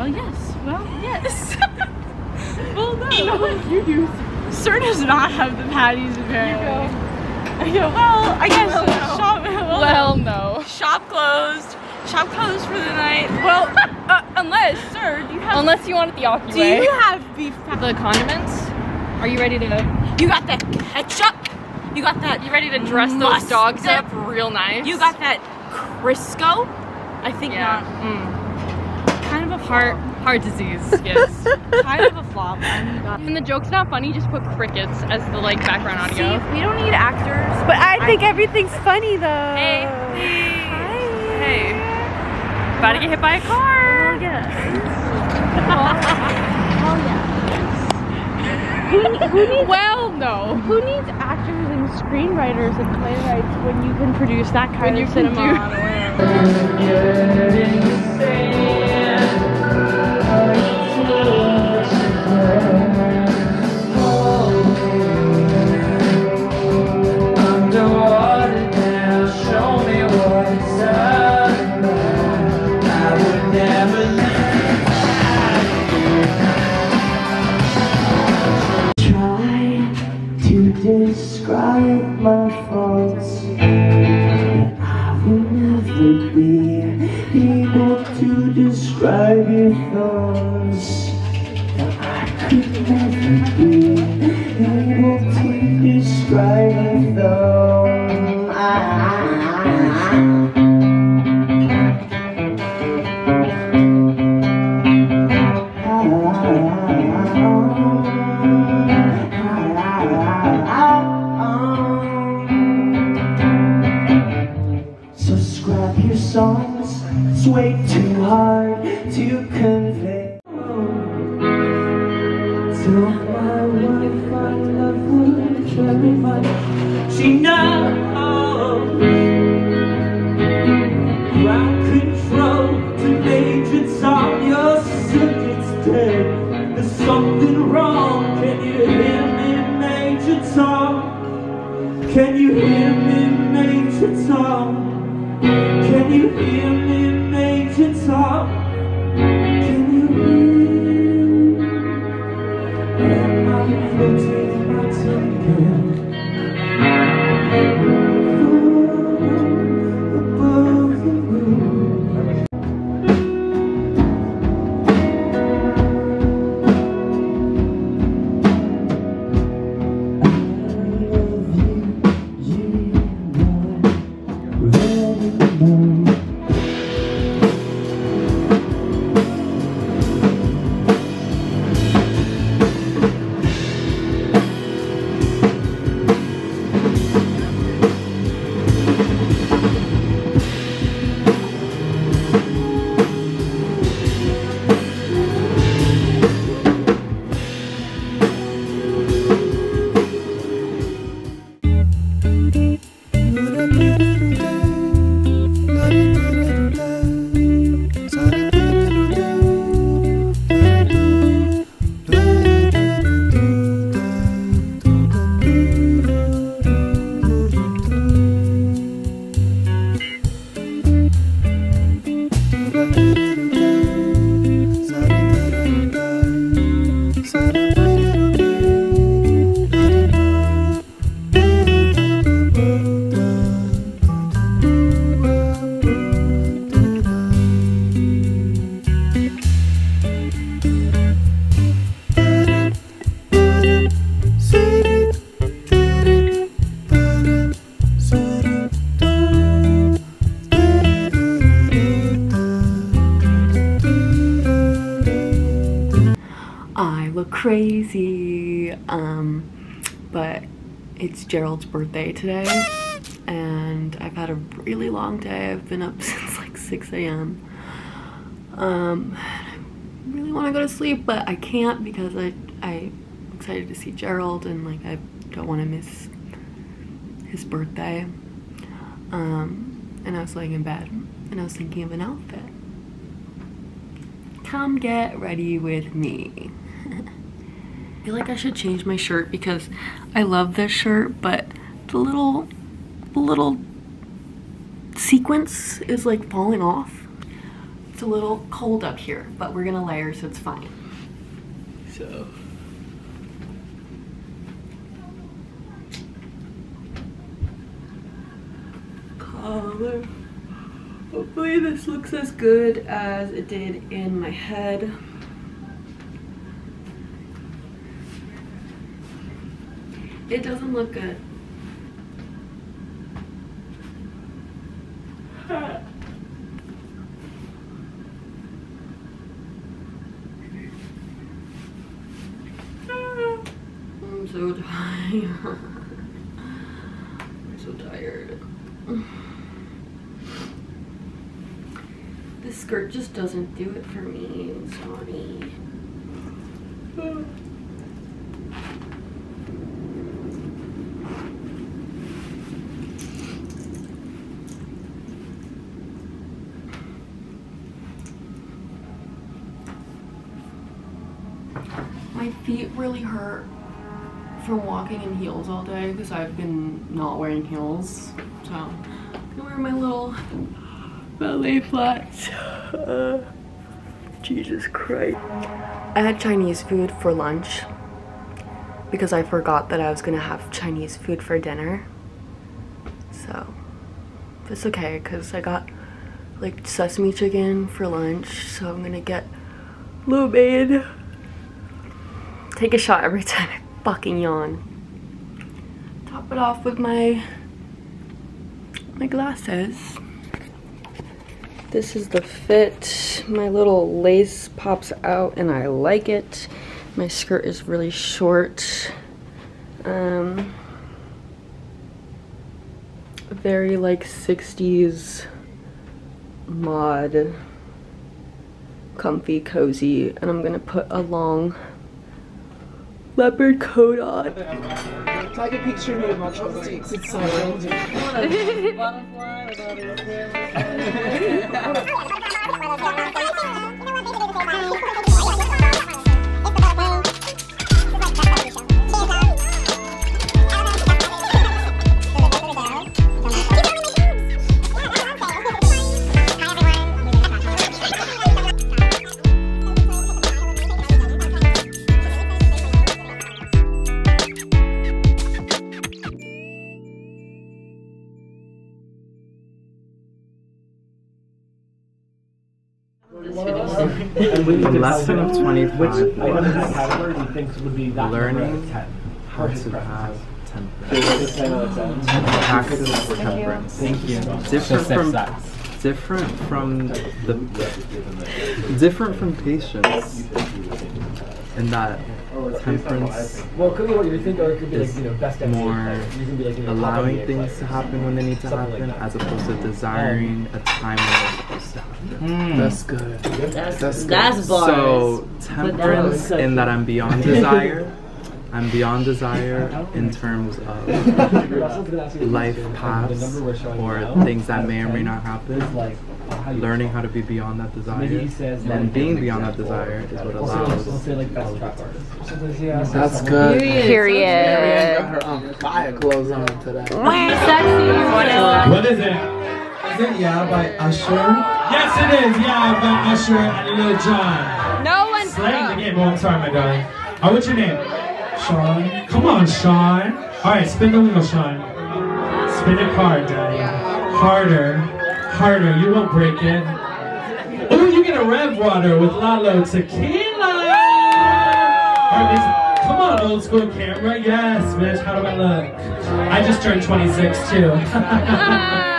Well, yes. Well, yes. well, no. no. You do. Sir does not have the patties apparently. I go, well, I guess Well, no. shop, well, Well, no. shop closed. Shop closed for the night. Well, uh, unless, sir, do you have Unless you want it the Aki do way. you have beef patties? The condiments? Are you ready to You got that ketchup. You got that. you ready to dress those dogs up real nice? You got that Crisco. I think yeah. not. Mm. Kind Heart heart disease. Yes. kind of a flop. I'm not. when the joke's not funny, just put crickets as the like background audio. See, we don't need actors. But I think everything's funny though. Hey. Hey. About to get hit by a car. Oh yeah. Oh, oh, well, no. Who needs actors and screenwriters and playwrights when you can produce that kind When of you can cinema never be able to describe your thoughts. I could never be able to describe your thoughts. My wife I much. She knows. Ground control to Major Tom, your circuit's dead. There's something wrong. Can you hear me, Major Tom? Can you hear me, Major Tom? Can you hear me, Major Tom? Floating my tongue above crazy. Um, but it's Gerald's birthday today, and I've had a really long day. I've been up since like 6 a.m. Um, really want to go to sleep, but I can't because I I'm excited to see Gerald, and like I don't want to miss his birthday. Um, and I was laying in bed, and I was thinking of an outfit. Come get ready with me. I feel like I should change my shirt because I love this shirt, but the little, the little sequence is like falling off. It's a little cold up here, but we're gonna layer so it's fine. So. Color. Hopefully this looks as good as it did in my head. It doesn't look good. I'm so tired. I'm so tired. This skirt just doesn't do it for me. I'm. My feet really hurt from walking in heels all day because I've been not wearing heels. So I'm gonna wear my little ballet flats. Jesus Christ. I had Chinese food for lunch because I forgot that I was gonna have Chinese food for dinner. So it's okay because I got like sesame chicken for lunch. So I'm gonna get lo take a shot every time fucking yawn. Top it off with my my glasses. This is the fit. My little lace pops out and I like it. My skirt is really short. Um, very like 60s mod comfy cozy and I'm gonna put a long leopard coat on. Take a picture of me with my chopsticks. It's so Lesson of 25 Which item in was that category do you think would be that learning number of 10? how to have temperance. Thank Practice temperance. Thank you. Different from different from the different from patience in that oh, temperance Well, it could be what you think, or it could be like, you know, best more evidence. You can be like, you know, allowing things to happen when they need to Something like happen as opposed to desiring a time when they're supposed to happen. That's good. That's, That's that's, bars. So Put that temperance in that I'm beyond desire. I'm beyond desire in terms of life paths or things that may or may not happen. Like, Learning how to be beyond that Maybe he desire says and being beyond that desire is what We'll say, we'll allows say like best trap artist. or something. Yeah, That's good. Period. got her on fire clothes on today. What is it? Is it Yeah by Usher? Yes, it is Yeah by Usher and Lil Jon. No one's Slaying the oh. game. Oh, I'm sorry, my darling. Oh, what's your name? Sean. Come on, Sean. All right, spin the wheel, Sean. Spin it hard, daddy. Harder. Harder. You won't break it. Oh, you get a rev water with Lalo Tequila. All right, Mason. Come on, old school camera. Yes, bitch. How do I look? I just turned 26 too.